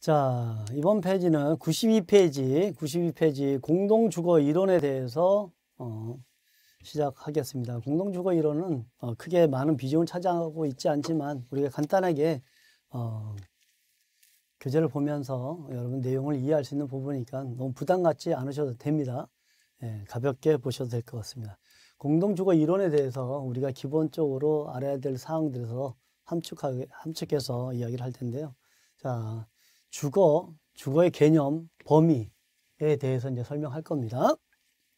자, 이번 페이지는 92페이지, 92페이지 공동주거 이론에 대해서 어, 시작하겠습니다. 공동주거 이론은 어, 크게 많은 비중을 차지하고 있지 않지만 우리가 간단하게 어, 교재를 보면서 여러분 내용을 이해할 수 있는 부분이니까 너무 부담 갖지 않으셔도 됩니다. 예, 가볍게 보셔도 될 것 같습니다. 공동주거 이론에 대해서 우리가 기본적으로 알아야 될 사항들에서 함축하게, 함축해서 이야기를 할 텐데요. 자, 주거, 주거의 개념, 범위에 대해서 이제 설명할 겁니다.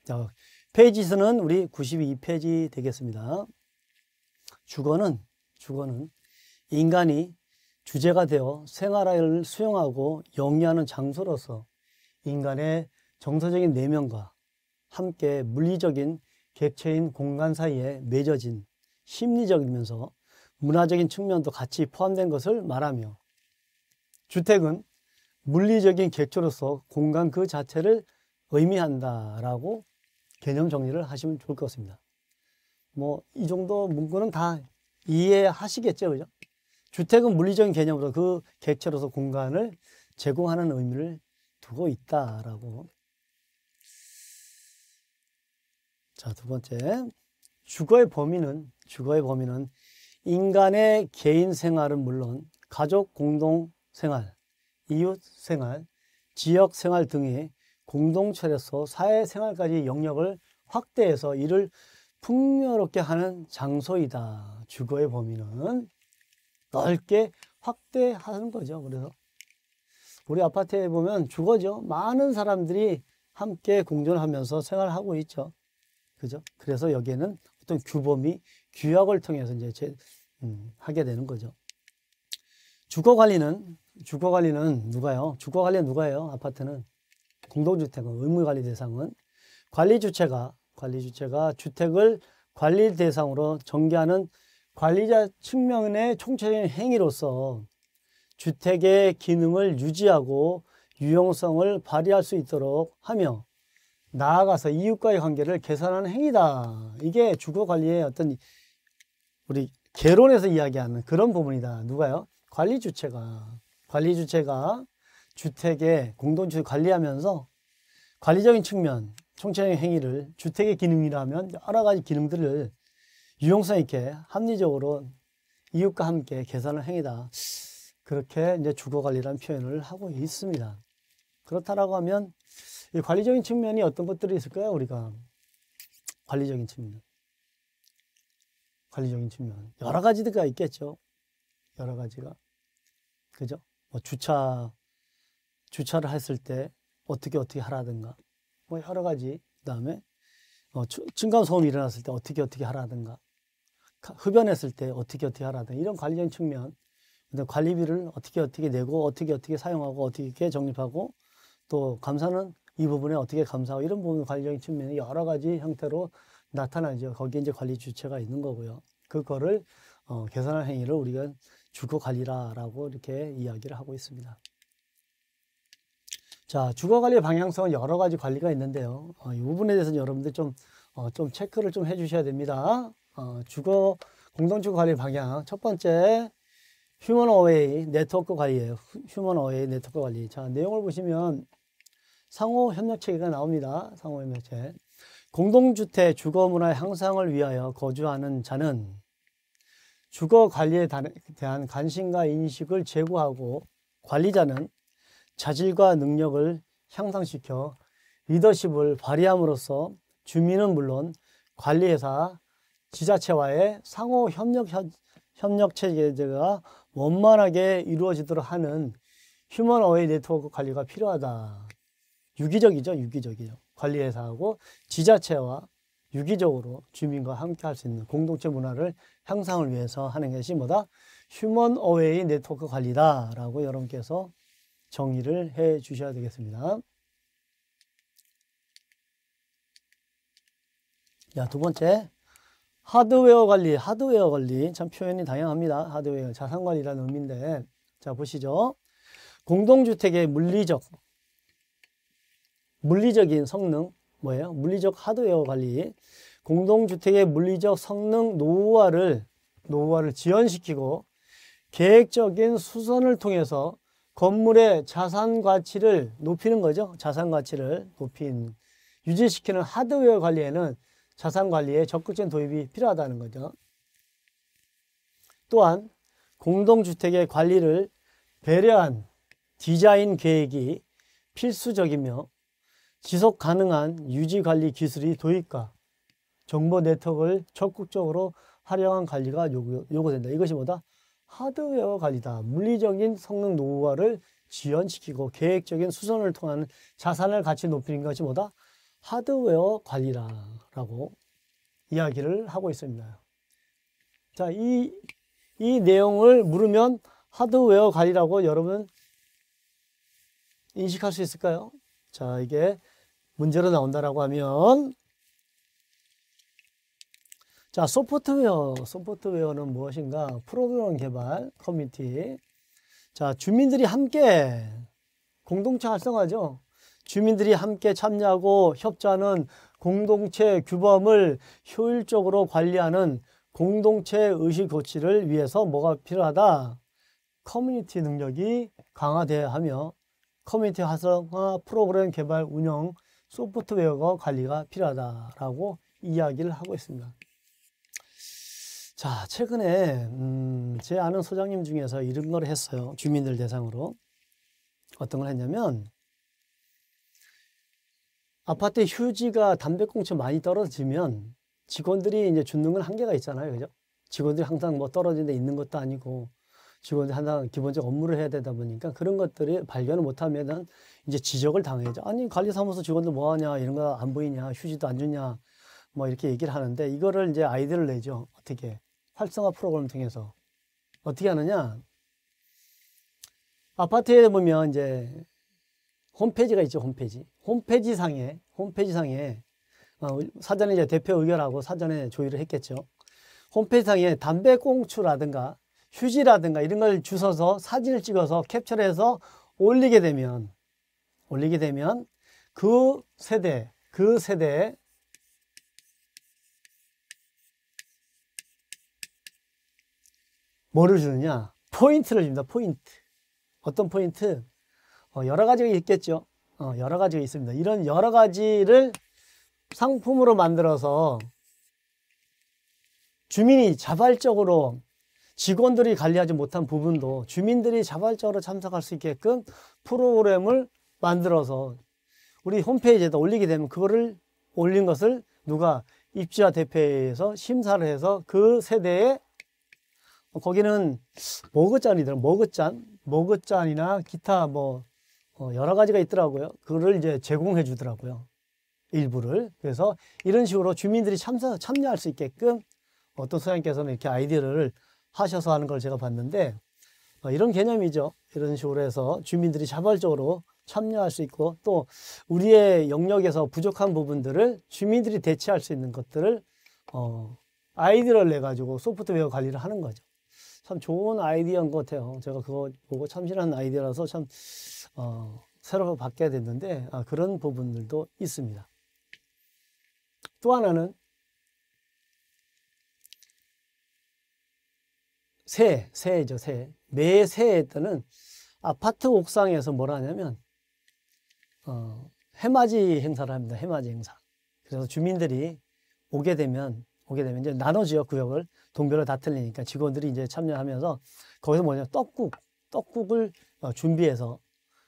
자, 페이지 수는 우리 92페이지 되겠습니다. 주거는, 주거는 인간이 주제가 되어 생활을 수용하고 영위하는 장소로서 인간의 정서적인 내면과 함께 물리적인 객체인 공간 사이에 맺어진 심리적이면서 문화적인 측면도 같이 포함된 것을 말하며 주택은 물리적인 객체로서 공간 그 자체를 의미한다라고 개념 정리를 하시면 좋을 것 같습니다. 뭐 이 정도 문구는 다 이해하시겠죠, 그죠? 주택은 물리적인 개념으로 그 객체로서 공간을 제공하는 의미를 두고 있다라고. 자, 두 번째. 주거의 범위는, 주거의 범위는 인간의 개인 생활은 물론 가족 공동 생활, 이웃 생활, 지역 생활 등의 공동체로서 사회 생활까지 영역을 확대해서 이를 풍요롭게 하는 장소이다. 주거의 범위는 넓게 확대하는 거죠. 그래서 우리 아파트에 보면 주거죠. 많은 사람들이 함께 공존하면서 생활하고 있죠. 그죠? 그래서 여기에는 어떤 규범이 규약을 통해서 이제 제, 음, 하게 되는 거죠. 주거 관리는 주거 관리는 누가요? 주거 관리는 누가예요? 아파트는 공동주택은 의무 관리 대상은 관리 주체가 관리 주체가 주택을 관리 대상으로 전개하는 관리자 측면의 총체적인 행위로서 주택의 기능을 유지하고 유용성을 발휘할 수 있도록 하며 나아가서 이웃과의 관계를 개선하는 행위다. 이게 주거 관리의 어떤 우리 개론에서 이야기하는 그런 부분이다. 누가요? 관리 주체가 관리 주체가 주택의 공동주택 관리하면서 관리적인 측면, 총체적인 행위를 주택의 기능이라면 여러 가지 기능들을 유용성 있게 합리적으로 이웃과 함께 개선을 행위다. 그렇게 이제 주거 관리라는 표현을 하고 있습니다. 그렇다라고 하면 이 관리적인 측면이 어떤 것들이 있을까요? 우리가 관리적인 측면. 관리적인 측면. 여러 가지가 있겠죠. 여러 가지가. 그죠? 뭐 주차, 주차를 했을 때 어떻게 어떻게 하라든가. 뭐 여러 가지. 그 다음에 어, 층간소음이 일어났을 때 어떻게 어떻게 하라든가. 흡연했을 때 어떻게 어떻게 하라든가. 이런 관리적인 측면. 관리비를 어떻게 어떻게 내고 어떻게 어떻게 사용하고 어떻게 적립하고 또 감사는 이 부분에 어떻게 감사하고 이런 부분 관리적인 측면이 여러 가지 형태로 나타나죠. 거기에 이제 관리 주체가 있는 거고요. 그거를 어, 개선할 행위를 우리가 주거 관리라라고 이렇게 이야기를 하고 있습니다. 자, 주거 관리 방향성은 여러 가지 관리가 있는데요. 어, 이 부분에 대해서 여러분들 좀, 어, 좀 체크를 좀 해주셔야 됩니다. 어, 주거 공동주거 관리 방향 첫 번째 humanware 네트워크 관리예요. humanware 네트워크 관리. 자, 내용을 보시면 상호 협력 체계가 나옵니다. 상호 협력 체계. 공동주택 주거 문화의 향상을 위하여 거주하는 자는 주거 관리에 대한 관심과 인식을 제고하고 관리자는 자질과 능력을 향상시켜 리더십을 발휘함으로써 주민은 물론 관리회사, 지자체와의 상호 협력, 협력 체계가 원만하게 이루어지도록 하는 휴먼 어웨이 네트워크 관리가 필요하다. 유기적이죠, 유기적이죠. 관리회사하고 지자체와 유기적으로 주민과 함께 할 수 있는 공동체 문화를 향상을 위해서 하는 것이 뭐다? 휴먼 어웨이 네트워크 관리다라고 여러분께서 정의를 해 주셔야 되겠습니다. 자, 두 번째. 하드웨어 관리, 하드웨어 관리. 참 표현이 다양합니다. 하드웨어, 자산 관리라는 의미인데. 자, 보시죠. 공동주택의 물리적, 물리적인 성능, 뭐예요? 물리적 하드웨어 관리. 공동주택의 물리적 성능 노후화를, 노후화를 지연시키고 계획적인 수선을 통해서 건물의 자산 가치를 높이는 거죠. 자산 가치를 높인 유지시키는 하드웨어 관리에는 자산 관리에 적극적인 도입이 필요하다는 거죠. 또한 공동주택의 관리를 배려한 디자인 계획이 필수적이며 지속 가능한 유지 관리 기술이 도입과 정보 네트워크를 적극적으로 활용한 관리가 요구, 요구 된다. 이것이 뭐다? 하드웨어 관리다. 물리적인 성능 노후화를 지연시키고 계획적인 수선을 통한 자산을 가치 높이는 것이 뭐다? 하드웨어 관리라라고 이야기를 하고 있습니다. 자, 이, 이 내용을 물으면 하드웨어 관리라고 여러분 인식할 수 있을까요? 자, 이게 문제로 나온다라고 하면 자, 소프트웨어, 소프트웨어는 무엇인가? 프로그램 개발, 커뮤니티. 자, 주민들이 함께 공동체 활성화죠. 주민들이 함께 참여하고 협조하는 공동체 규범을 효율적으로 관리하는 공동체 의식 고취를 위해서 뭐가 필요하다? 커뮤니티 능력이 강화되어야 하며 커뮤니티 활성화 프로그램 개발 운영 소프트웨어 관리가 필요하다라고 이야기를 하고 있습니다. 자, 최근에 음, 제 아는 소장님 중에서 이런 걸 했어요. 주민들 대상으로. 어떤 걸 했냐면 아파트 휴지가 담배꽁초 많이 떨어지면 직원들이 이제 줍는 건 한계가 있잖아요. 그죠? 직원들이 항상 뭐 떨어진 데 있는 것도 아니고 직원들이 항상 기본적 업무를 해야 되다 보니까 그런 것들이 발견을 못하면은 이제 지적을 당해죠. 아니 관리사무소 직원들 뭐 하냐 이런 거 안 보이냐 휴지도 안 주냐 뭐 이렇게 얘기를 하는데 이거를 이제 아이디어를 내죠. 어떻게? 활성화 프로그램 통해서. 어떻게 하느냐? 아파트에 보면 이제 홈페이지가 있죠 홈페이지. 홈페이지 상에 홈페이지 상에 어, 사전에 이제 대표 의결하고 사전에 조율을 했겠죠. 홈페이지 상에 담배 꽁초라든가 휴지라든가 이런 걸 주워서 사진을 찍어서 캡처를 해서 올리게 되면 올리게 되면 그 세대 그 세대에 뭐를 주느냐? 포인트를 줍니다. 포인트. 어떤 포인트? 어, 여러 가지가 있겠죠. 어, 여러 가지가 있습니다. 이런 여러 가지를 상품으로 만들어서 주민이 자발적으로 직원들이 관리하지 못한 부분도 주민들이 자발적으로 참석할 수 있게끔 프로그램을 만들어서 우리 홈페이지에다 올리게 되면 그거를 올린 것을 누가 입주자 대표에서 심사를 해서 그 세대에 거기는 머그잔이더라 머그잔 머그잔이나 기타 뭐 어, 여러 가지가 있더라고요. 그거를 이제 제공해 주더라고요 일부를. 그래서 이런 식으로 주민들이 참석 참여할 수 있게끔 어떤 소장님께서는 이렇게 아이디어를 하셔서 하는 걸 제가 봤는데 어, 이런 개념이죠 이런 식으로 해서 주민들이 자발적으로 참여할 수 있고 또 우리의 영역에서 부족한 부분들을 주민들이 대체할 수 있는 것들을 어, 아이디어를 내 가지고 소프트웨어 관리를 하는 거죠 참 좋은 아이디어인 것 같아요. 제가 그거 보고 참신한 아이디어라서 참 어, 새로 받게 됐는데 아, 그런 부분들도 있습니다. 또 하나는 새, 새죠, 새. 매 새에 때는 아파트 옥상에서 뭘 하냐면 어, 해맞이 행사를 합니다. 해맞이 행사. 그래서 주민들이 오게 되면 오게 되면 이제 나눠 지역 구역을 동별로 다 틀리니까 직원들이 이제 참여하면서 거기서 뭐냐 떡국 떡국을 어, 준비해서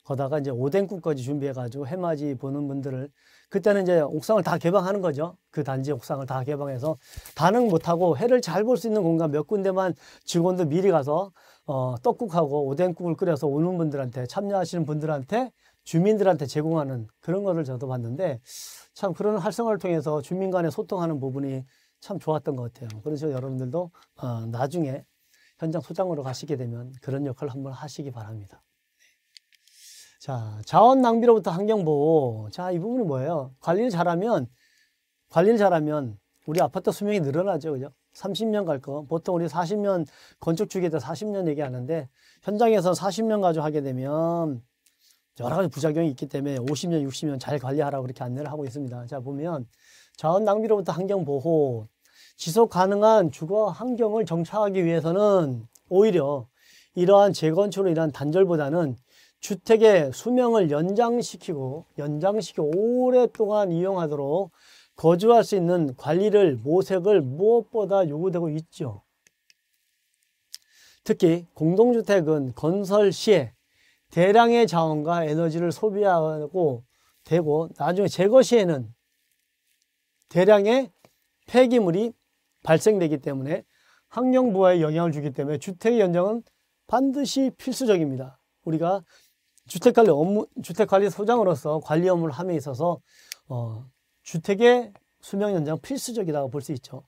거다가 이제 오뎅국까지 준비해가지고 해맞이 보는 분들을 그때는 이제 옥상을 다 개방하는 거죠. 그 단지 옥상을 다 개방해서 다는 못하고 해를 잘 볼 수 있는 공간 몇 군데만 직원들 미리 가서 어, 떡국하고 오뎅국을 끓여서 오는 분들한테 참여하시는 분들한테 주민들한테 제공하는 그런 거를 저도 봤는데 참 그런 활성화를 통해서 주민 간에 소통하는 부분이 참 좋았던 것 같아요. 그래서 여러분들도 어, 나중에 현장 소장으로 가시게 되면 그런 역할을 한번 하시기 바랍니다. 자, 자원 낭비로부터 환경 보호. 자, 이 부분이 뭐예요? 관리를 잘하면 관리를 잘하면 우리 아파트 수명이 늘어나죠. 그죠? 30년 갈 거. 보통 우리 40년 건축 주기에 40년 얘기하는데 현장에서 40년 가지고 하게 되면 여러 가지 부작용이 있기 때문에 50년, 60년 잘 관리하라고 그렇게 안내를 하고 있습니다. 자, 보면 자원 낭비로부터 환경 보호, 지속 가능한 주거 환경을 정착하기 위해서는 오히려 이러한 재건축으로 인한 단절보다는 주택의 수명을 연장시키고 연장시키고 오랫동안 이용하도록 거주할 수 있는 관리를 모색을 무엇보다 요구되고 있죠. 특히 공동주택은 건설 시에 대량의 자원과 에너지를 소비하고 되고 나중에 제거 시에는 대량의 폐기물이 발생되기 때문에 환경 부하에 영향을 주기 때문에 주택 연장은 반드시 필수적입니다. 우리가 주택관리 업무, 주택관리 소장으로서 관리 업무를 함에 있어서 어, 주택의 수명 연장 필수적이라고 볼 수 있죠.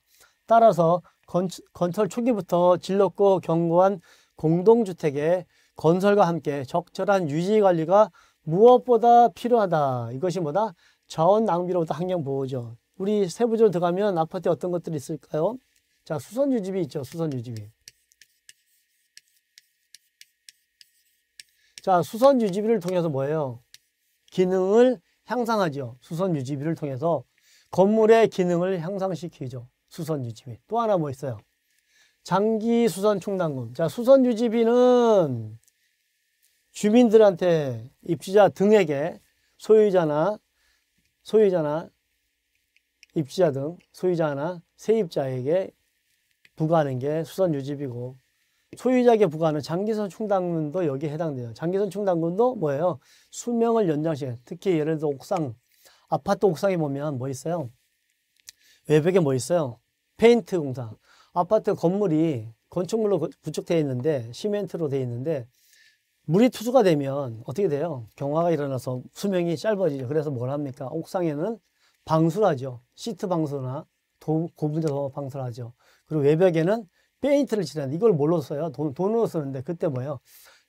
따라서 건, 건설 초기부터 질렀고 견고한 공동주택의 건설과 함께 적절한 유지 관리가 무엇보다 필요하다. 이것이 뭐다? 자원 낭비로부터 환경 보호죠. 우리 세부적으로 들어가면 아파트에 어떤 것들이 있을까요? 자, 수선 유지비 있죠. 수선 유지비. 자, 수선 유지비를 통해서 뭐예요? 기능을 향상하죠. 수선 유지비를 통해서 건물의 기능을 향상시키죠. 수선 유지비. 또 하나 뭐 있어요? 장기 수선 충당금. 자, 수선 유지비는 주민들한테 입주자 등에게 소유자나 소유자나 입주자 등 소유자나 세입자에게 부과하는 게 수선 유지비고 소유자에게 부과하는 장기선 충당금도 여기에 해당돼요. 장기선 충당금도 뭐예요? 수명을 연장시켜. 특히 예를 들어 옥상, 아파트 옥상에 보면 뭐 있어요? 외벽에 뭐 있어요? 페인트 공사. 아파트 건물이 건축물로 구축되어 있는데 시멘트로 되어 있는데 물이 투수가 되면 어떻게 돼요? 경화가 일어나서 수명이 짧아지죠. 그래서 뭘 합니까? 옥상에는 방수를 하죠. 시트 방수나 도, 고분자 방수를 하죠. 그리고 외벽에는 페인트를 칠하는데 이걸 뭘로 써요? 돈, 돈으로 쓰는데 그때 뭐예요?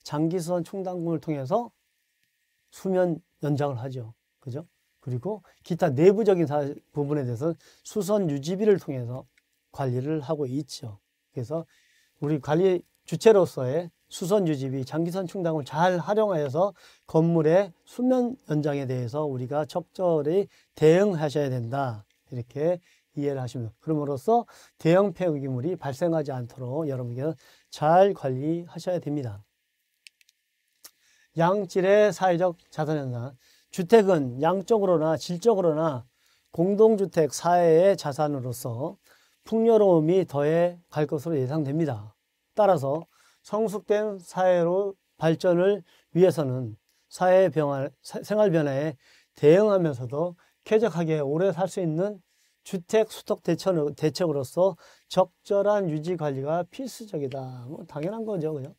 장기수선 충당금을 통해서 수면 연장을 하죠. 그죠? 그리고 기타 내부적인 사, 부분에 대해서 수선 유지비를 통해서 관리를 하고 있죠. 그래서 우리 관리 주체로서의 수선 유지비, 장기선 충당을 잘 활용하여서 건물의 수면 연장에 대해서 우리가 적절히 대응하셔야 된다. 이렇게 이해를 하시면 그럼으로써 대형 폐기물이 발생하지 않도록 여러분께서 잘 관리하셔야 됩니다. 양질의 사회적 자산 현상. 주택은 양적으로나 질적으로나 공동주택 사회의 자산으로서 풍요로움이 더해 갈 것으로 예상됩니다. 따라서 성숙된 사회로 발전을 위해서는 사회 변화, 생활 변화에 대응하면서도 쾌적하게 오래 살 수 있는 주택 수독 대책으로서 적절한 유지 관리가 필수적이다. 뭐 당연한 거죠, 그죠?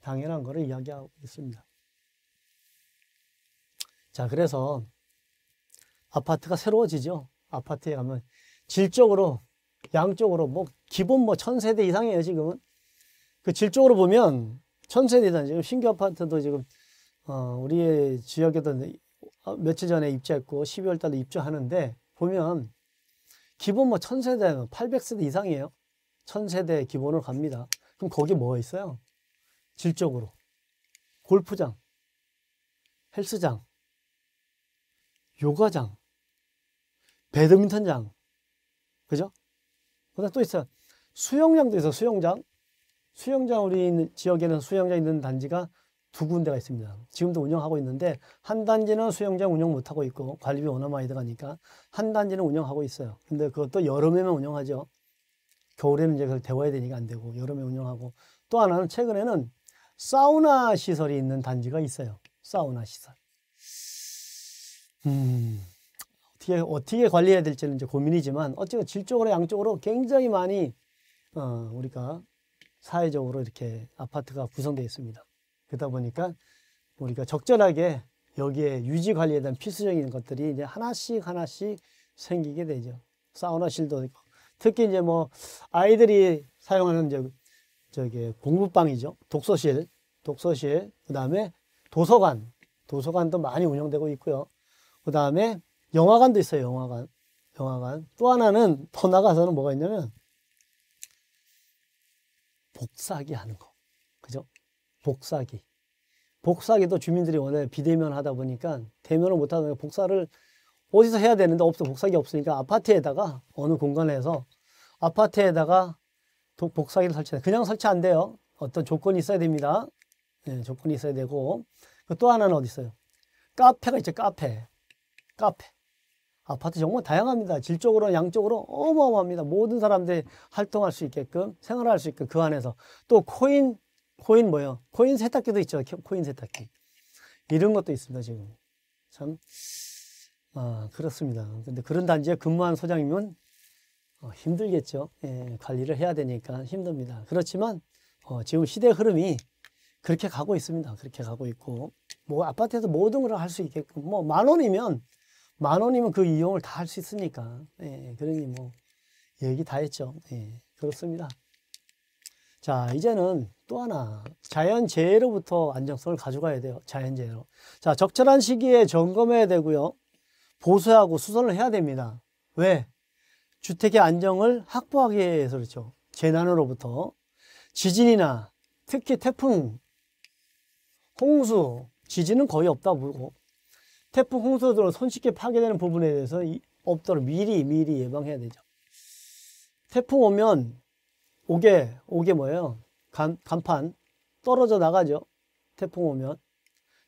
당연한 거를 이야기하고 있습니다. 자, 그래서 아파트가 새로워지죠. 아파트에 가면 질적으로, 양쪽으로 뭐 기본 뭐 천세대 이상이에요, 지금은. 그 질적으로 보면 천세대 이상, 지금 신규 아파트도 지금, 어, 우리의 지역에도 며칠 전에 입주했고 12월 달에 입주하는데 보면 기본 뭐 1000세대, 800세대 이상이에요. 1000세대 기본으로 갑니다. 그럼 거기 뭐가 있어요? 질적으로. 골프장, 헬스장, 요가장, 배드민턴장. 그죠? 그 다음 또 있어요. 수영장도 있어, 수영장. 수영장, 우리 지역에는 수영장 있는 단지가 두 군데가 있습니다. 지금도 운영하고 있는데 한 단지는 수영장 운영 못하고 있고 관리비 워낙 많이 들어가니까 한 단지는 운영하고 있어요. 근데 그것도 여름에만 운영하죠. 겨울에는 이제 그걸 데워야 되니까 안 되고 여름에 운영하고 또 하나는 최근에는 사우나 시설이 있는 단지가 있어요. 사우나 시설. 음, 어떻게, 어떻게 관리해야 될지는 이제 고민이지만 어쨌든 질적으로 양쪽으로 굉장히 많이 어, 우리가 사회적으로 이렇게 아파트가 구성되어 있습니다. 그러다 보니까 우리가 적절하게 여기에 유지 관리에 대한 필수적인 것들이 이제 하나씩 하나씩 생기게 되죠. 사우나실도 있고. 특히 이제 뭐 아이들이 사용하는 이제 저기 공부방이죠. 독서실, 독서실, 그 다음에 도서관, 도서관도 많이 운영되고 있고요. 그 다음에 영화관도 있어요. 영화관, 영화관. 또 하나는 더 나가서는 뭐가 있냐면 복사기 하는 거? 복사기. 복사기도 주민들이 원래 비대면 하다 보니까 대면을 못 하다 보니까 복사를 어디서 해야 되는데 없어. 복사기 없으니까 아파트에다가 어느 공간에서 아파트에다가 복사기를 설치해. 그냥 설치 안 돼요. 어떤 조건이 있어야 됩니다. 예, 조건이 있어야 되고 그또 하나는 어디 있어요? 카페가 있죠. 카페. 카페. 아파트 정말 다양합니다. 질적으로 양적으로 어마어마합니다. 모든 사람들이 활동할 수 있게끔 생활할 수 있게끔 그 안에서 또 코인 코인 뭐요? 코인 세탁기도 있죠. 코인 세탁기. 이런 것도 있습니다. 지금 참 아, 그렇습니다. 근데 그런 단지에 근무한 소장이면 어, 힘들겠죠. 예, 관리를 해야 되니까 힘듭니다. 그렇지만 어, 지금 시대 흐름이 그렇게 가고 있습니다. 그렇게 가고 있고 뭐 아파트에서 모든 걸 할 수 있게끔 뭐 만 원이면 만 원이면 그 이용을 다 할 수 있으니까 예, 그러니 뭐 얘기 다 했죠. 예, 그렇습니다. 자 이제는 또 하나 자연재해로부터 안정성을 가져가야 돼요. 자연재해로. 자 적절한 시기에 점검해야 되고요. 보수하고 수선을 해야 됩니다. 왜? 주택의 안정을 확보하기 위해서 그렇죠. 재난으로부터 지진이나 특히 태풍, 홍수, 지진은 거의 없다 보고 태풍, 홍수 등 손쉽게 파괴되는 부분에 대해서 없도록 미리 미리 예방해야 되죠. 태풍 오면 오게 오게 뭐예요? 간, 간판 떨어져 나가죠. 태풍 오면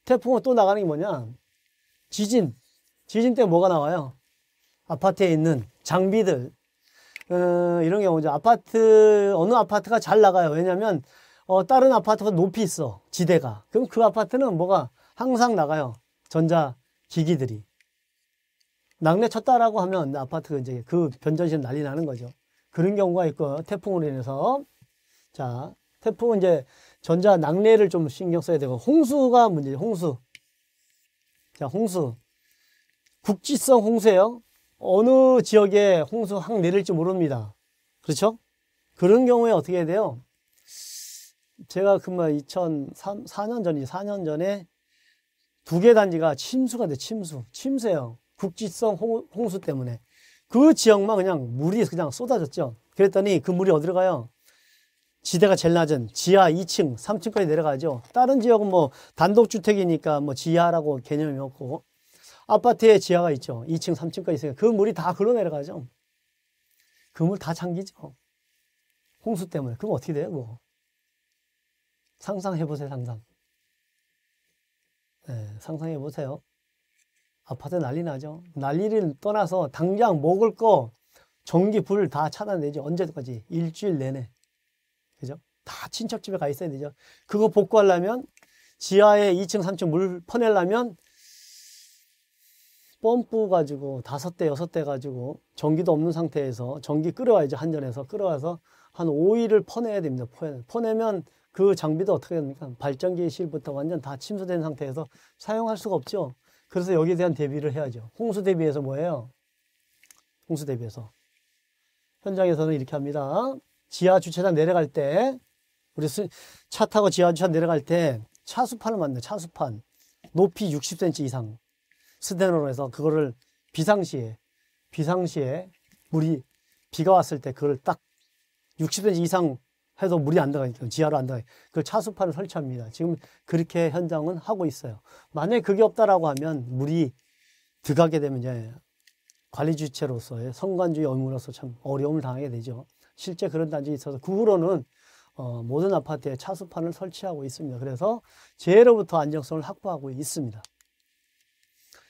태풍은 또 나가는 게 뭐냐? 지진 지진 때 뭐가 나와요? 아파트에 있는 장비들 어, 이런 경우죠. 아파트 어느 아파트가 잘 나가요. 왜냐하면 어, 다른 아파트가 높이 있어 지대가. 그럼 그 아파트는 뭐가 항상 나가요. 전자 기기들이 낙뢰 쳤다라고 하면 아파트가 이제 그 변전시는 난리 나는 거죠. 그런 경우가 있고 태풍으로 인해서 자 태풍은 이제 전자 낙뢰를 좀 신경 써야 되고 홍수가 문제. 홍수. 자 홍수. 국지성 홍수예요. 어느 지역에 홍수 확 내릴지 모릅니다. 그렇죠? 그런 경우에 어떻게 해야 돼요? 제가 그뭐 2004년 전이 4년 전에 두 개 단지가 침수가 돼 침수 침수예요. 국지성 홍수 때문에 그 지역만 그냥 물이 그냥 쏟아졌죠. 그랬더니 그 물이 어디로 가요? 지대가 제일 낮은 지하 2층, 3층까지 내려가죠. 다른 지역은 뭐 단독주택이니까 뭐 지하라고 개념이 없고 아파트에 지하가 있죠. 2층, 3층까지 있으니까 그 물이 다 글로 내려가죠. 그 물 다 잠기죠. 홍수 때문에. 그럼 어떻게 돼요, 뭐? 상상해보세요, 상상. 네, 상상해보세요. 아파트 난리 나죠. 난리를 떠나서 당장 먹을 거, 전기, 불 다 차단되죠. 언제까지? 일주일 내내. 그죠? 다 친척집에 가 있어야 되죠. 그거 복구하려면 지하에 2층, 3층 물 퍼내려면 펌프 가지고 다섯 대 여섯 대 가지고 전기도 없는 상태에서 전기 끌어와야죠 한전에서 끌어와서 한 5일을 퍼내야 됩니다 퍼내면 그 장비도 어떻게 됩니까 발전기 실부터 완전 다 침수된 상태에서 사용할 수가 없죠 그래서 여기에 대한 대비를 해야죠. 홍수 대비해서 뭐예요? 홍수 대비해서. 현장에서는 이렇게 합니다. 지하 주차장 내려갈 때 우리 차 타고 지하 주차장 내려갈 때 차수판을 만든 차수판. 높이 60cm 이상 스테노로 해서 그거를 비상시에 비상시에 물이 비가 왔을 때 그걸 딱 60cm 이상 해도 물이 안 들어가니까 지하로 안 들어가니까 그 차수판을 설치합니다. 지금 그렇게 현장은 하고 있어요. 만약에 그게 없다라고 하면 물이 들어가게 되면 이제 관리 주체로서의 성관주의 의무로서 참 어려움을 당하게 되죠. 실제 그런 단지 있어서 그 후로는 어, 모든 아파트에 차수판을 설치하고 있습니다. 그래서 재해로부터 안정성을 확보하고 있습니다.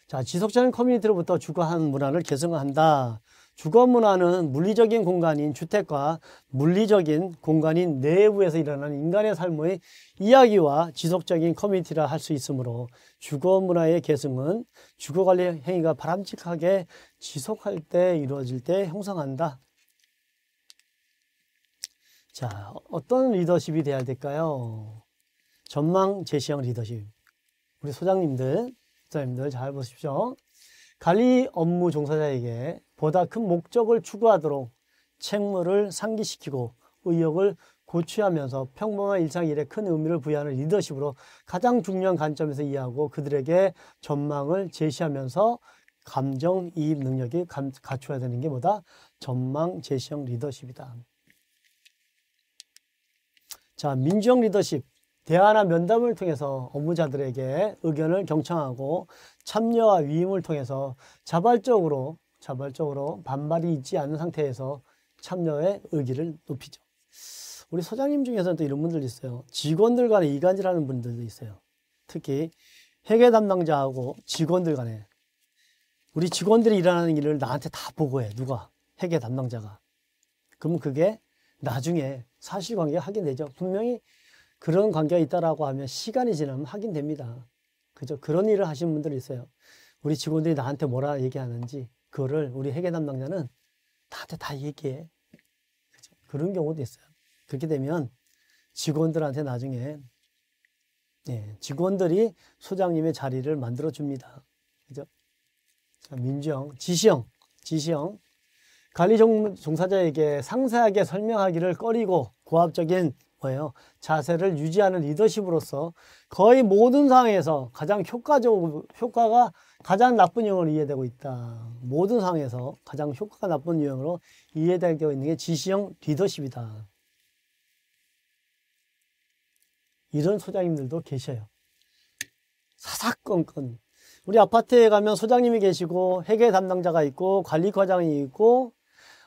자, 지속적인 커뮤니티로부터 주거한 문화를 개성한다. 주거 문화는 물리적인 공간인 주택과 물리적인 공간인 내부에서 일어나는 인간의 삶의 이야기와 지속적인 커뮤니티라 할 수 있으므로 주거 문화의 개성은 주거 관리 행위가 바람직하게 지속할 때 이루어질 때 형성한다. 자, 어떤 리더십이 돼야 될까요? 전망 제시형 리더십. 우리 소장님들, 목사님들 잘 보십시오. 관리 업무 종사자에게 보다 큰 목적을 추구하도록 책무를 상기시키고 의욕을 고취하면서 평범한 일상 일에 큰 의미를 부여하는 리더십으로 가장 중요한 관점에서 이해하고 그들에게 전망을 제시하면서 감정 이입 능력이 갖춰야 되는 게 뭐다? 전망 제시형 리더십이다. 자, 민주형 리더십. 대화나 면담을 통해서 업무자들에게 의견을 경청하고 참여와 위임을 통해서 자발적으로 자발적으로 반발이 있지 않은 상태에서 참여의 의기를 높이죠. 우리 소장님 중에서는 또 이런 분들도 있어요. 직원들 간에 이간질하는 분들도 있어요. 특히 회계 담당자하고 직원들 간에 우리 직원들이 일하는 일을 나한테 다 보고해. 누가? 회계 담당자가. 그러면 그게 나중에 사실관계가 확인되죠. 분명히 그런 관계가 있다라고 하면 시간이 지나면 확인됩니다. 그죠? 그런 일을 하시는 분들이 있어요. 우리 직원들이 나한테 뭐라 얘기하는지 그거를 우리 회계 담당자는 나한테 다 얘기해. 그죠? 그런 경우도 있어요. 그렇게 되면 직원들한테 나중에 예, 직원들이 소장님의 자리를 만들어 줍니다. 그죠? 자, 민주형, 지시형, 지시형. 관리 종, 종사자에게 상세하게 설명하기를 꺼리고 고압적인 뭐예요? 자세를 유지하는 리더십으로서 거의 모든 상황에서 가장 효과적, 효과가 가장 나쁜 유형으로 이해되고 있다. 모든 상황에서 가장 효과가 나쁜 유형으로 이해되고 있는 게 지시형 리더십이다. 이런 소장님들도 계셔요. 사사건건. 우리 아파트에 가면 소장님이 계시고 회계 담당자가 있고 관리과장이 있고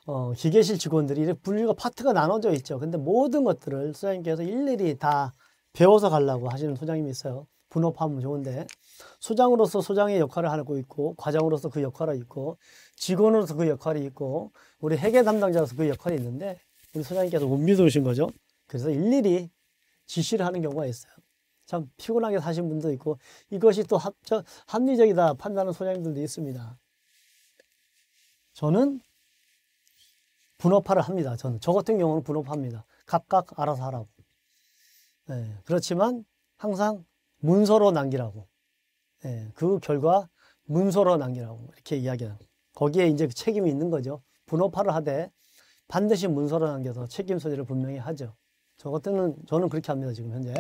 어, 기계실 직원들이 이렇게 분류가 파트가 나눠져 있죠. 근데 모든 것들을 소장님께서 일일이 다 배워서 가려고 하시는 소장님이 있어요. 분업하면 좋은데 소장으로서 소장의 역할을 하고 있고 과장으로서 그 역할을 있고 직원으로서 그 역할이 있고 우리 회계 담당자로서 그 역할이 있는데 우리 소장님께서 못 믿으신 거죠. 그래서 일일이 지시를 하는 경우가 있어요. 참 피곤하게 사신 분도 있고 이것이 또 합적, 합리적이다 판단하는 소장님들도 있습니다. 저는 분업화를 합니다. 저는 저 같은 경우는 분업합니다. 각각 알아서 하라고. 네, 그렇지만 항상 문서로 남기라고. 네, 그 결과 문서로 남기라고 이렇게 이야기해요. 거기에 이제 책임이 있는 거죠. 분업화를 하되 반드시 문서로 남겨서 책임 소재를 분명히 하죠. 저 같은 저는 그렇게 합니다. 지금 현재.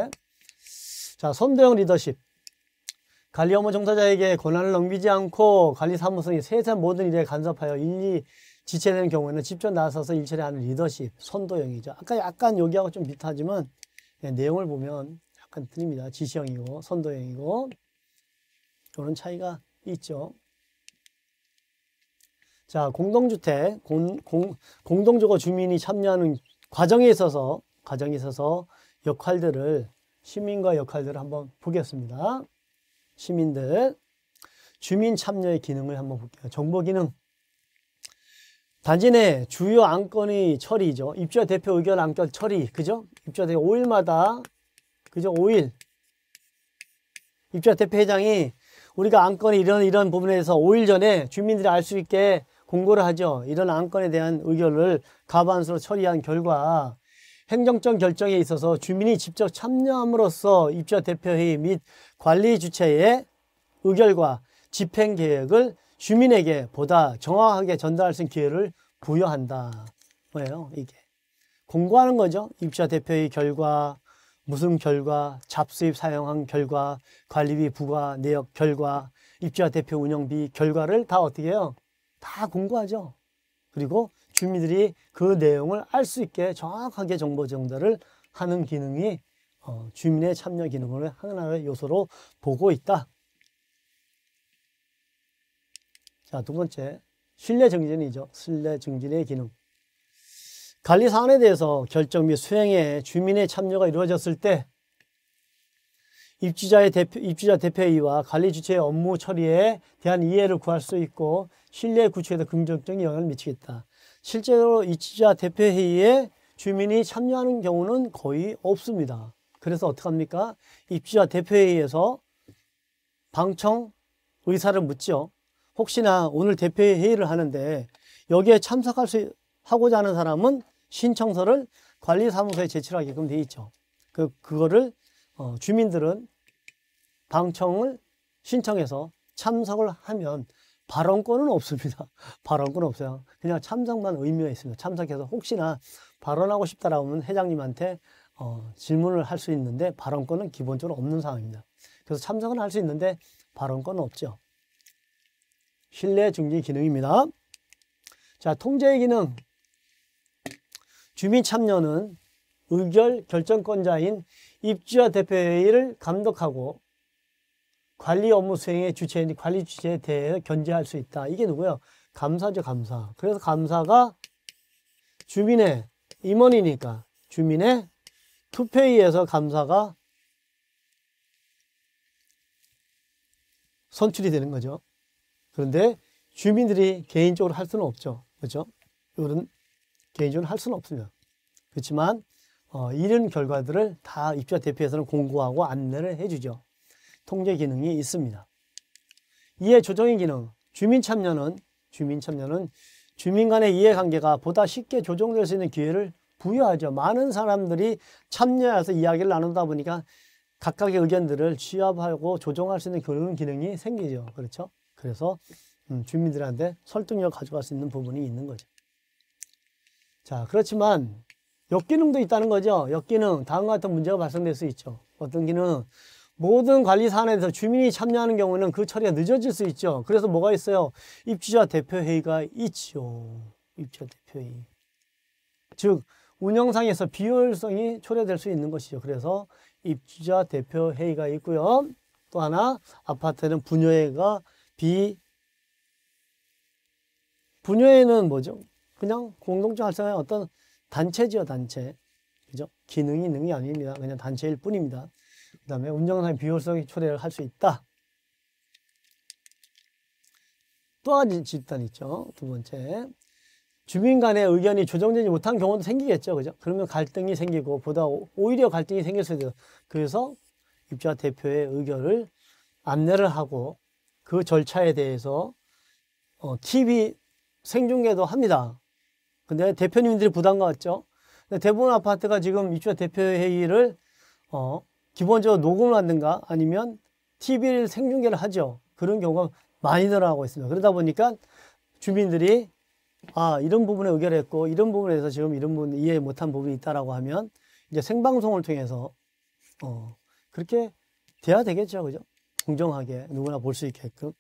자, 선도형 리더십. 관리 업무 종사자에게 권한을 넘기지 않고 관리 사무성이 세세한 모든 일에 간섭하여 일리 지체되는 경우에는 직접 나서서 일 처리 하는 리더십, 선도형이죠. 아까 약간 여기하고 좀 비슷하지만 네, 내용을 보면 약간 틀립니다. 지시형이고 선도형이고 그런 차이가 있죠. 자, 공동주택, 공, 공, 공동주거 주민이 참여하는 과정에 있어서 과정에 있어서 역할들을 시민과 역할들을 한번 보겠습니다. 시민들 주민 참여의 기능을 한번 볼게요. 정보 기능 단지 내 주요 안건의 처리죠. 입주자 대표 의견 안건 처리 그죠? 입주자 대표 5일마다 그죠? 5일 입주자 대표 회장이 우리가 안건이 이런 이런 부분에서 5일 전에 주민들이 알 수 있게 공고를 하죠. 이런 안건에 대한 의견을 가반수로 처리한 결과 행정적 결정에 있어서 주민이 직접 참여함으로써 입주자 대표회의 및 관리 주체의 의결과 집행 계획을 주민에게 보다 정확하게 전달할 수 있는 기회를 부여한다. 뭐예요? 이게 공고하는 거죠. 입주자 대표의 결과, 무슨 결과, 잡수입 사용한 결과, 관리비 부과 내역 결과, 입주자 대표 운영비 결과를 다 어떻게 해요? 다 공고하죠. 그리고 주민들이 그 내용을 알 수 있게 정확하게 정보 전달을 하는 기능이 어, 주민의 참여 기능을 하나의 요소로 보고 있다. 자, 두 번째, 신뢰 증진이죠. 신뢰 증진의 기능. 관리 사안에 대해서 결정 및 수행에 주민의 참여가 이루어졌을 때 입주자의 대표, 입주자 대표회의와 관리 주체의 업무 처리에 대한 이해를 구할 수 있고 신뢰 구축에도 긍정적인 영향을 미치겠다. 실제로 입주자 대표회의에 주민이 참여하는 경우는 거의 없습니다. 그래서 어떡합니까? 입주자 대표회의에서 방청 의사를 묻죠. 혹시나 오늘 대표회의를 하는데 여기에 참석할 수 하고자 하는 사람은 신청서를 관리사무소에 제출하게끔 돼 있죠. 그 그거를 어, 주민들은 방청을 신청해서 참석을 하면 발언권은 없습니다. 발언권 없어요. 그냥 참석만 의미가 있습니다. 참석해서 혹시나 발언하고 싶다라고 하면 회장님한테 어, 질문을 할 수 있는데 발언권은 기본적으로 없는 상황입니다. 그래서 참석은 할 수 있는데 발언권은 없죠. 신뢰 중지 기능입니다. 자, 통제 기능. 주민 참여는 의결 결정권자인 입주자 대표회의를 감독하고 관리 업무 수행의 주체인 관리 주체에 대해 견제할 수 있다. 이게 누구예요? 감사죠, 감사. 그래서 감사가 주민의 임원이니까 주민의 투표에 의해서 감사가 선출이 되는 거죠. 그런데 주민들이 개인적으로 할 수는 없죠. 그렇죠? 이런 개인적으로 할 수는 없습니다. 그렇지만 어, 이런 결과들을 다 입주자 대표에서는 공고하고 안내를 해주죠. 통제 기능이 있습니다. 이해 조정의 기능, 주민 참여는 주민 참여는 주민 간의 이해관계가 보다 쉽게 조정될 수 있는 기회를 부여하죠. 많은 사람들이 참여해서 이야기를 나누다 보니까 각각의 의견들을 취합하고 조정할 수 있는 그런 기능이 생기죠. 그렇죠? 그래서 음, 주민들한테 설득력을 가져갈 수 있는 부분이 있는 거죠. 자, 그렇지만 역기능도 있다는 거죠. 역기능, 다음과 같은 문제가 발생될 수 있죠. 어떤 기능? 모든 관리 사안에서 주민이 참여하는 경우는 그 처리가 늦어질 수 있죠. 그래서 뭐가 있어요? 입주자 대표회의가 있죠. 입주자 대표회의. 즉, 운영상에서 비효율성이 초래될 수 있는 것이죠. 그래서 입주자 대표회의가 있고요. 또 하나, 아파트는 분여회가 비, 분여회는 뭐죠? 그냥 공동체 활성화의 어떤 단체지요, 단체. 그죠? 기능이 게 아닙니다. 그냥 단체일 뿐입니다. 그 다음에 운영상의 비효율성이 초래를 할 수 있다. 또한 가지 집단 있죠. 두 번째. 주민 간의 의견이 조정되지 못한 경우도 생기겠죠. 그죠? 그러면 갈등이 생기고 보다 오히려 갈등이 생길 수 있어요. 그래서 입주자 대표의 의견을 안내를 하고 그 절차에 대해서 어, TV 생중계도 합니다. 근데 대표님들이 부담 갖죠. 대부분 아파트가 지금 입주자 대표회의를 어, 기본적으로 녹음을 하든가 아니면 TV를 생중계를 하죠. 그런 경우가 많이 늘어나고 있습니다. 그러다 보니까 주민들이 아 이런 부분에 의결했고 이런 부분에서 지금 이런 부분 이해 못한 부분이 있다라고 하면 이제 생방송을 통해서 어, 그렇게 돼야 되겠죠, 그죠? 공정하게 누구나 볼 수 있게끔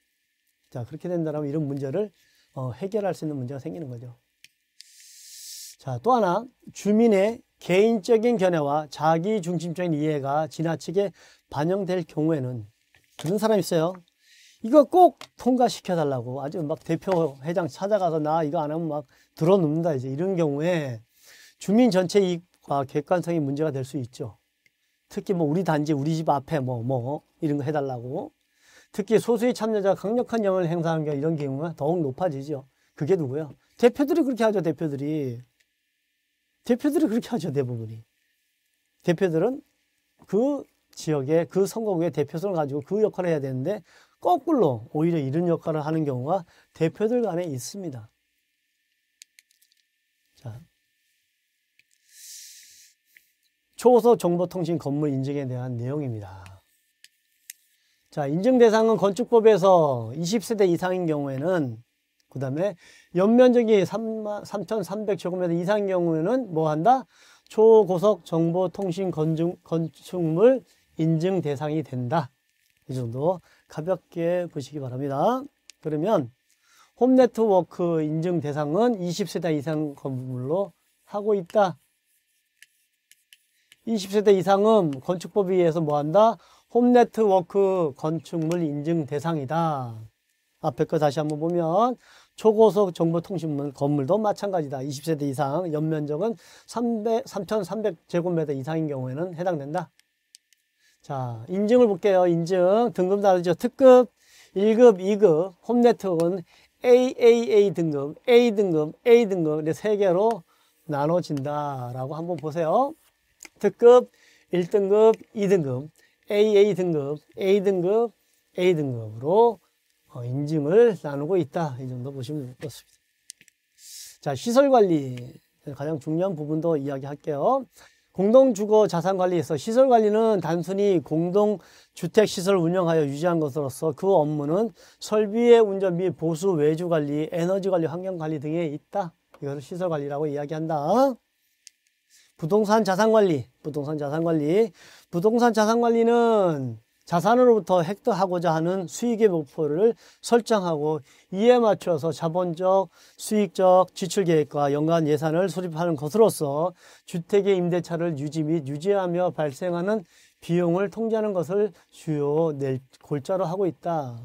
자 그렇게 된다면 이런 문제를 어, 해결할 수 있는 문제가 생기는 거죠. 자, 또 하나 주민의 개인적인 견해와 자기 중심적인 이해가 지나치게 반영될 경우에는 그런 사람이 있어요. 이거 꼭 통과시켜 달라고 아주 막 대표 회장 찾아가서 나 이거 안 하면 막 들어눕는다 이제 이런 경우에 주민 전체 이익과 객관성이 문제가 될 수 있죠. 특히 뭐 우리 단지 우리 집 앞에 뭐뭐 뭐 이런 거 해달라고 특히 소수의 참여자가 강력한 영향을 행사하는 경우 이런 경우가 더욱 높아지죠. 그게 누구요? 대표들이 그렇게 하죠. 대표들이 대표들이 그렇게 하죠, 대부분이. 대표들은 그 지역의 그 선거구의 대표성을 가지고 그 역할을 해야 되는데 거꾸로 오히려 이런 역할을 하는 경우가 대표들 간에 있습니다. 자. 초소 정보통신 건물 인증에 대한 내용입니다. 자, 인증 대상은 건축법에서 20세대 이상인 경우에는 그 다음에 연면적이 3,300제곱미터 이상인 경우에는 뭐 한다? 초고속 정보통신 건축, 건축물 인증 대상이 된다. 이 정도 가볍게 보시기 바랍니다. 그러면 홈네트워크 인증 대상은 20세대 이상 건물로 하고 있다. 20세대 이상은 건축법에 의해서 뭐 한다? 홈네트워크 건축물 인증 대상이다. 앞에 거 다시 한번 보면 초고속 정보통신문 건물도 마찬가지다. 20세대 이상 연면적은 300, 3,300제곱미터 이상인 경우에는 해당된다. 자, 인증을 볼게요. 인증. 등급 다르죠. 특급, 1급, 2급, 홈네트워크는 AAA 등급, A 등급, A 등급, 이렇게 세 개로 나눠진다라고 한번 보세요. 특급, 1등급, 2등급, AA 등급, A 등급, A 등급으로 어, 인증을 나누고 있다. 이 정도 보시면 같습니다. 자, 시설 관리. 가장 중요한 부분도 이야기할게요. 공동주거 자산 관리에서 시설 관리는 단순히 공동 주택 시설을 운영하여 유지한 것으로서 그 업무는 설비의 운전 및 보수 외주 관리, 에너지 관리, 환경 관리 등에 있다. 이것을 시설 관리라고 이야기한다. 부동산 자산관리, 부동산 자산관리. 부동산 자산관리는 자산으로부터 획득하고자 하는 수익의 목표를 설정하고 이에 맞춰서 자본적, 수익적 지출 계획과 연간 예산을 수립하는 것으로서 주택의 임대차를 유지 및 유지하며 발생하는 비용을 통제하는 것을 주요 골자로 하고 있다.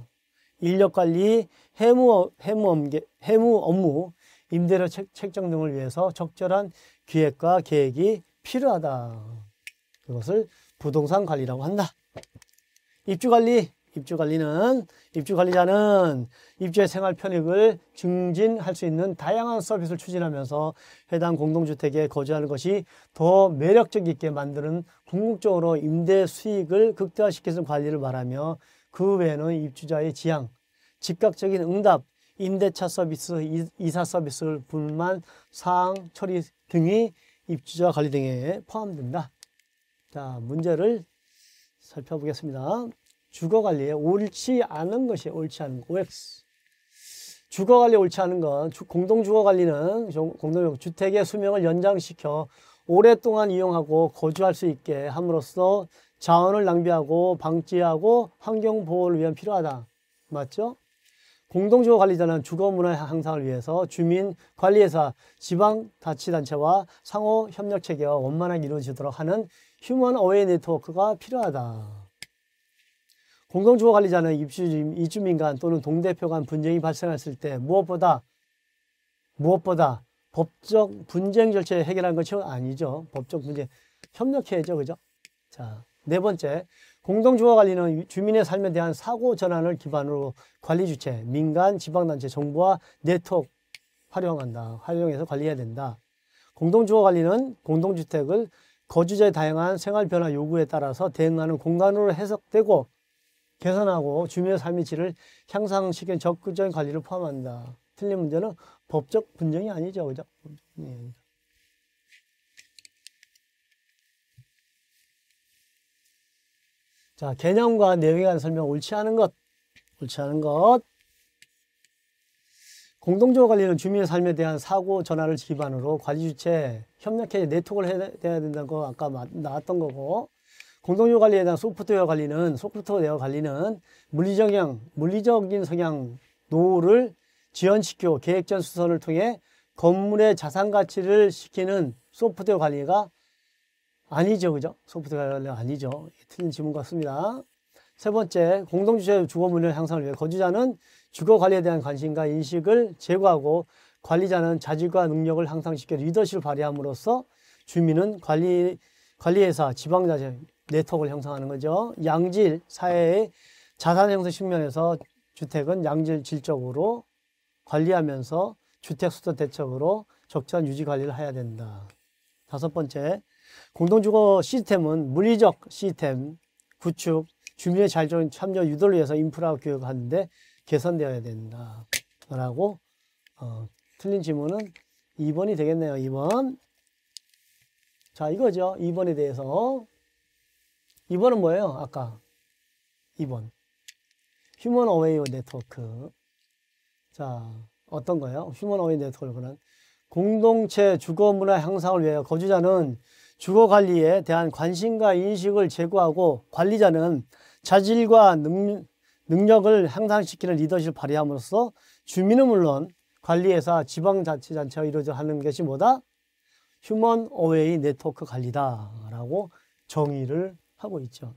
인력 관리, 해무, 해무 업무, 임대료 책정 등을 위해서 적절한 기획과 계획이 필요하다. 그것을 부동산 관리라고 한다. 입주 관리, 입주 관리는 입주 관리자는 입주의 생활 편익을 증진할 수 있는 다양한 서비스를 추진하면서 해당 공동주택에 거주하는 것이 더 매력적이게 만드는 궁극적으로 임대 수익을 극대화시키는 관리를 말하며 그 외에는 입주자의 지향, 즉각적인 응답, 임대차 서비스, 이사 서비스를 분만 사항 처리 등이 입주자 관리 등에 포함된다. 자, 문제를 살펴보겠습니다. 주거 관리에 옳지 않은 것이 옳지 않은 거, OX. 주거 관리 옳지 않은 건 공동 주거 관리는 공동 주택의 수명을 연장시켜 오랫동안 이용하고 거주할 수 있게 함으로써 자원을 낭비하고 방지하고 환경 보호를 위한 필요하다. 맞죠? 공동주거 관리자는 주거 문화 향상을 위해서 주민 관리회사, 지방 자치단체와 상호 협력 체계가 원만하게 이루어지도록 하는 휴먼 어웨이 네트워크가 필요하다. 공동주거 관리자는 입주민, 이주민 간 또는 동대표 간 분쟁이 발생했을 때 무엇보다 무엇보다 법적 분쟁 절차에 해결하는 것이 아니죠. 법적 분쟁 협력해야죠. 그죠? 자, 네 번째, 공동주거 관리는 주민의 삶에 대한 사고 전환을 기반으로 관리 주체, 민간, 지방단체, 정부와 네트워크 활용한다. 활용해서 관리해야 된다. 공동주거 관리는 공동주택을 거주자의 다양한 생활 변화 요구에 따라서 대응하는 공간으로 해석되고 개선하고 주민의 삶의 질을 향상시키는 적극적인 관리를 포함한다. 틀린 문제는 법적 분쟁이 아니죠. 그죠? 네. 자, 개념과 내용에 관한 설명 옳지 않은 것. 옳지 않은 것. 공동주거 관리는 주민의 삶에 대한 사고 전환을 기반으로 관리 주체 협력해 네트워크를 해야 된다는 거 아까 나왔던 거고 공동주거 관리에 대한 소프트웨어 관리는 소프트웨어 관리는 물리적 영 물리적인 성향 노후를 지연시키고 계획전 수선을 통해 건물의 자산 가치를 시키는 소프트웨어 관리가 아니죠. 그죠? 소프트웨어 관리가 아니죠. 틀린 질문 같습니다. 세 번째, 공동주택 주거문을 향상을 위해 거주자는 주거 관리에 대한 관심과 인식을 제고하고 관리자는 자질과 능력을 향상시켜 리더십을 발휘함으로써 주민은 관리, 관리회사, 지방자재, 네트워크를 형성하는 거죠. 양질, 사회의 자산 형성 측면에서 주택은 양질 질적으로 관리하면서 주택 수도 대책으로 적절한 유지 관리를 해야 된다. 다섯 번째, 공동주거 시스템은 물리적 시스템 구축, 주민의 자율적 참여 유도를 위해서 인프라 교육하는데 개선되어야 된다. 라고 어, 틀린 질문은 2번이 되겠네요. 2번. 자, 이거죠. 2번에 대해서. 2번은 뭐예요? 아까 2번. humanware 네트워크. 자, 어떤 거예요? humanware 네트워크는 공동체 주거 문화 향상을 위하여 거주자는 주거 관리에 대한 관심과 인식을 제고하고 관리자는 자질과 능, 능력을 향상시키는 리더십을 발휘함으로써 주민은 물론 관리회사, 지방자치단체가 이루어져 하는 것이 뭐다? 휴먼 어웨이 네트워크 관리다라고 정의를 하고 있죠.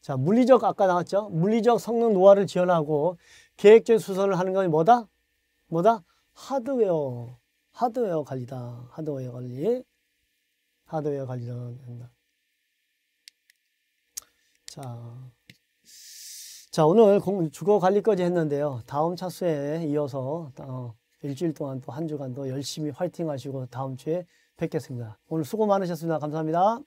자, 물리적 아까 나왔죠? 물리적 성능 노화를 지원하고 계획적 수선을 하는 건 뭐다? 뭐다? 하드웨어. 하드웨어 관리다. 하드웨어 관리. 하드웨어 관리다. 자. 자, 오늘 주거 관리까지 했는데요. 다음 차수에 이어서 어, 일주일 동안 또 한 주간 더 열심히 화이팅 하시고 다음 주에 뵙겠습니다. 오늘 수고 많으셨습니다. 감사합니다.